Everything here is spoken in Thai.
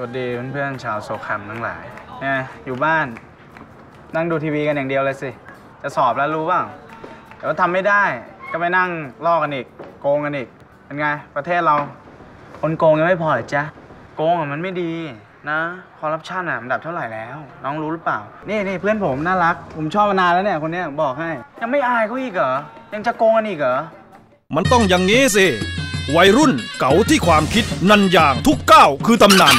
สวัสดีเพื่อนๆชาวโซคัมทั้งหลายนี่อยู่บ้าน นั่งดูทีวีกันอย่างเดียวเลยสิ จะสอบแล้วรู้บ้างแต่ว่าทำไม่ได้ก็ไปนั่งลอกกันอีก โกงกันอีกเป็นไง ประเทศเรา คนโกงยังไม่พอหรอจ๊ะ โกงอะมันไม่ดีนะคอร์รัปชันอะมันดับเท่าไหร่แล้ว น้องรู้หรือเปล่า นี่นี่เพื่อนผมน่ารัก ผมชอบมานานแล้วเนี่ยคนเนี้ยบอกให้ ยังไม่อายเขาอีกเหรอ ยังจะโกงกันอีกเหรอ มันต้องอย่างนี้สิ วัยรุ่นเก๋าที่ความคิดนันอย่างทุกก้าวคือตำนาน